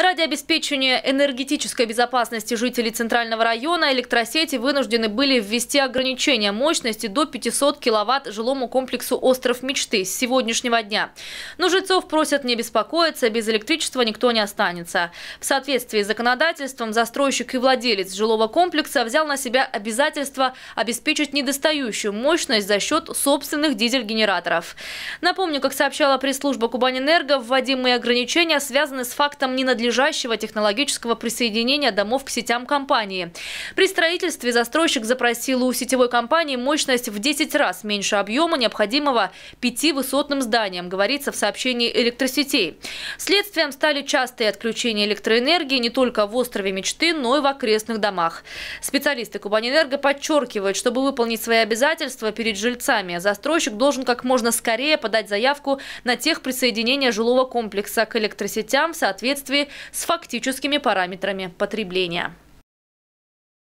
Ради обеспечения энергетической безопасности жителей Центрального района электросети вынуждены были ввести ограничения мощности до 500 киловатт жилому комплексу «Остров мечты» с сегодняшнего дня. Но жильцов просят не беспокоиться, без электричества никто не останется. В соответствии с законодательством застройщик и владелец жилого комплекса взял на себя обязательство обеспечить недостающую мощность за счет собственных дизель-генераторов. Напомню, как сообщала пресс-служба Кубанэнерго, вводимые ограничения связаны с фактом ненадлежащего надлежащего технологического присоединения домов к сетям компании. При строительстве застройщик запросил у сетевой компании мощность в 10 раз меньше объема, необходимого пяти высотным зданиям, говорится в сообщении электросетей. Следствием стали частые отключения электроэнергии не только в острове Мечты, но и в окрестных домах. Специалисты Кубанэнерго подчеркивают, чтобы выполнить свои обязательства перед жильцами, застройщик должен как можно скорее подать заявку на тех присоединение жилого комплекса к электросетям в соответствии с фактическими параметрами потребления.